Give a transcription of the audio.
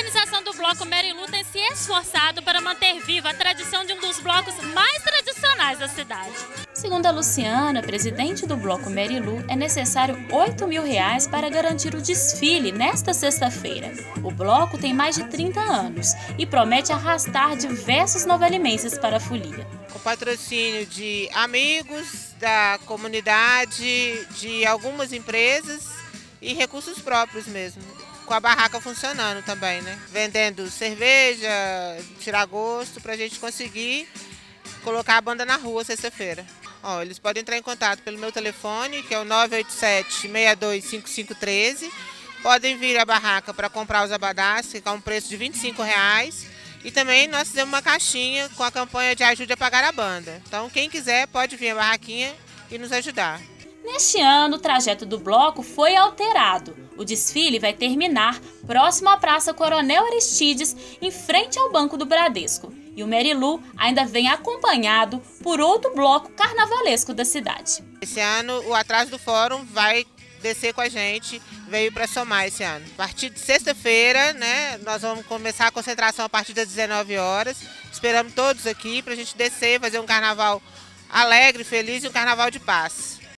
organização do Bloco Merilu tem se esforçado para manter viva a tradição de um dos blocos mais tradicionais da cidade. Segundo a Luciana, presidente do Bloco Merilu, é necessário 8 mil reais para garantir o desfile nesta sexta-feira. O bloco tem mais de 30 anos e promete arrastar diversos novelimenses para a folia. Com patrocínio de amigos, da comunidade, de algumas empresas e recursos próprios mesmo com a barraca funcionando também, né? Vendendo cerveja, tirar gosto, para a gente conseguir colocar a banda na rua sexta-feira. Ó, eles podem entrar em contato pelo meu telefone, que é o 987-625513. Podem vir à barraca para comprar os abadás, que é um preço de 25 reais. E também nós fizemos uma caixinha com a campanha de ajude a pagar a banda. Então, quem quiser pode vir à barraquinha e nos ajudar. Neste ano, o trajeto do bloco foi alterado. O desfile vai terminar próximo à Praça Coronel Aristides, em frente ao Banco do Bradesco. E o Merilu ainda vem acompanhado por outro bloco carnavalesco da cidade. Esse ano, o atraso do fórum vai descer com a gente, veio para somar esse ano. A partir de sexta-feira, né, nós vamos começar a concentração a partir das 19 horas. Esperamos todos aqui para a gente descer, fazer um carnaval alegre, feliz e um carnaval de paz.